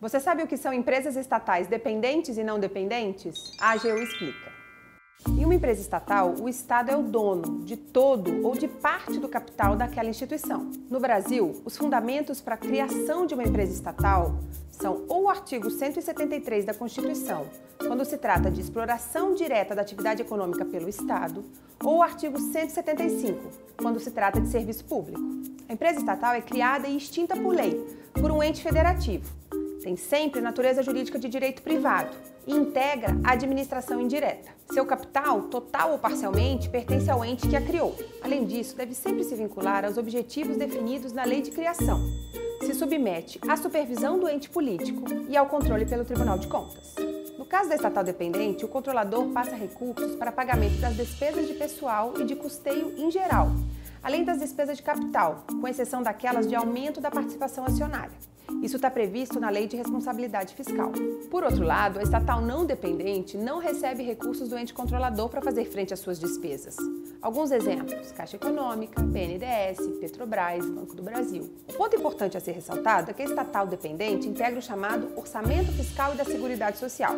Você sabe o que são empresas estatais dependentes e não dependentes? A AGU explica. Em uma empresa estatal, o Estado é o dono de todo ou de parte do capital daquela instituição. No Brasil, os fundamentos para a criação de uma empresa estatal são ou o artigo 173 da Constituição, quando se trata de exploração direta da atividade econômica pelo Estado, ou o artigo 175, quando se trata de serviço público. A empresa estatal é criada e extinta por lei, por um ente federativo tem sempre natureza jurídica de direito privado e integra a administração indireta. Seu capital, total ou parcialmente, pertence ao ente que a criou. Além disso, deve sempre se vincular aos objetivos definidos na lei de criação. Se submete à supervisão do ente político e ao controle pelo Tribunal de Contas. No caso da estatal dependente, o controlador passa recursos para pagamento das despesas de pessoal e de custeio em geral, além das despesas de capital, com exceção daquelas de aumento da participação acionária. Isso está previsto na Lei de Responsabilidade Fiscal. Por outro lado, a estatal não dependente não recebe recursos do ente controlador para fazer frente às suas despesas. Alguns exemplos: Caixa Econômica, BNDES, Petrobras, Banco do Brasil. O ponto importante a ser ressaltado é que a estatal dependente integra o chamado Orçamento Fiscal e da Seguridade Social,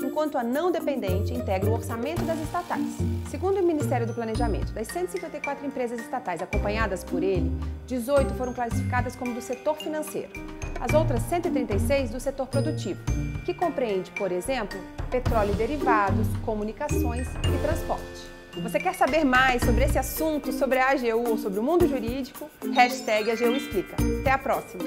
enquanto a não dependente integra o orçamento das estatais. Segundo o Ministério do Planejamento, das 154 empresas estatais acompanhadas por ele, 18 foram classificadas como do setor financeiro as outras 136 do setor produtivo, que compreende, por exemplo, petróleo e derivados, comunicações e transporte. Você quer saber mais sobre esse assunto, sobre a AGU ou sobre o mundo jurídico? Hashtag AGU Explica. Até a próxima!